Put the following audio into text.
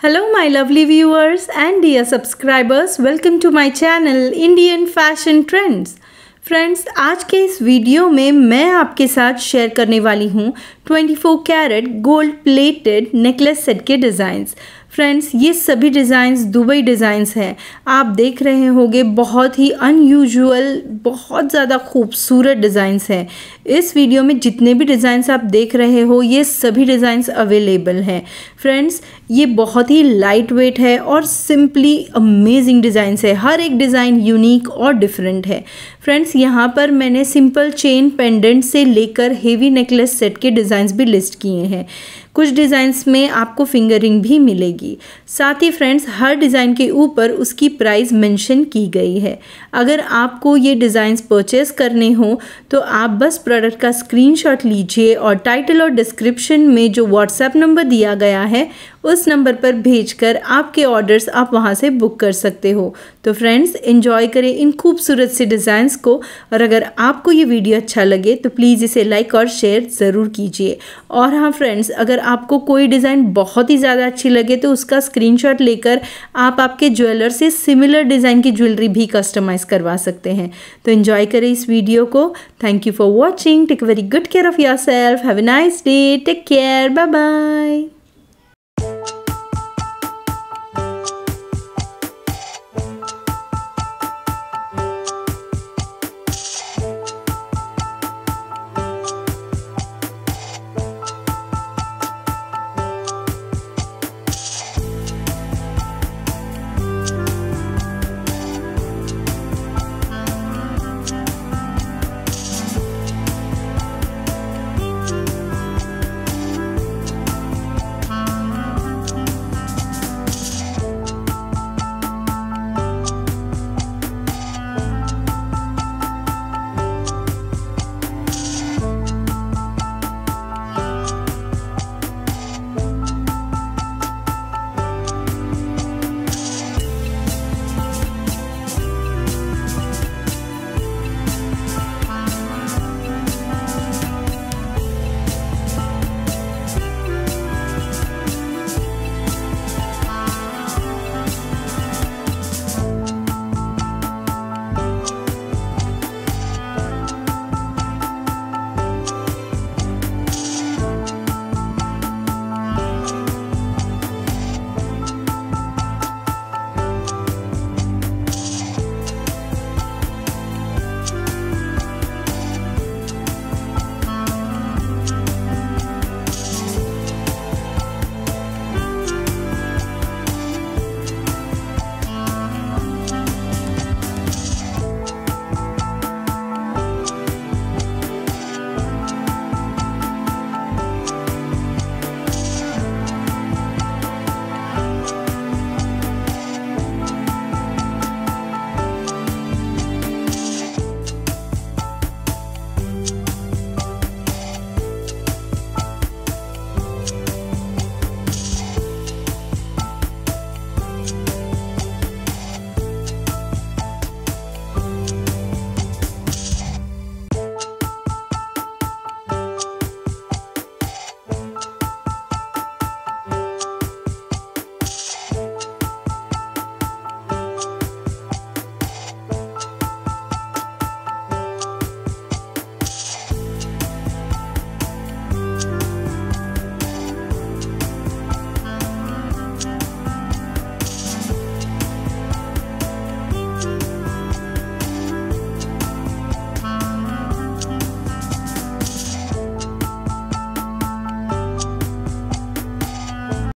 Hello my lovely viewers and dear subscribers welcome to my channel Indian fashion trends friends आज के इस video में मैं आपके साथ शेयर करने वाली हूँ 24 carat gold plated necklace set के डिज़ाइंस फ्रेंड्स ये सभी डिज़ाइंस दुबई डिज़ाइंस हैं। आप देख रहे होंगे बहुत ही अनयूजुअल बहुत ज़्यादा खूबसूरत डिज़ाइंस हैं। इस वीडियो में जितने भी डिज़ाइंस आप देख रहे हो, ये सभी डिज़ाइंस अवेलेबल हैं। फ्रेंड्स ये बहुत ही लाइट वेट है और सिंपली अमेजिंग डिज़ाइंस है। हर एक डिज़ाइन यूनिक और डिफरेंट है। फ्रेंड्स यहाँ पर मैंने सिंपल चेन पेंडेंट से लेकर हेवी नेकलेस सेट के डिज़ाइंस भी लिस्ट किए हैं। कुछ डिज़ाइंस में आपको फिंगरिंग भी मिलेगी। साथ ही फ्रेंड्स, हर डिज़ाइन के ऊपर उसकी प्राइस मेंशन की गई है। अगर आपको ये डिज़ाइंस परचेस करने हो तो आप बस प्रोडक्ट का स्क्रीनशॉट लीजिए और टाइटल और डिस्क्रिप्शन में जो व्हाट्सएप नंबर दिया गया है, उस नंबर पर भेजकर आपके ऑर्डर्स आप वहाँ से बुक कर सकते हो। तो फ्रेंड्स इन्जॉय करें इन खूबसूरत से डिज़ाइंस को और अगर आपको ये वीडियो अच्छा लगे तो प्लीज़ इसे लाइक और शेयर ज़रूर कीजिए। और हाँ फ्रेंड्स, अगर आपको कोई डिज़ाइन बहुत ही ज़्यादा अच्छी लगे तो उसका स्क्रीनशॉट लेकर आप आपके ज्वेलर से सिमिलर डिज़ाइन की ज्वेलरी भी कस्टमाइज़ करवा सकते हैं। तो इन्जॉय करें इस वीडियो को। Thank you for watching take very good care of your self have a nice day take care bye bye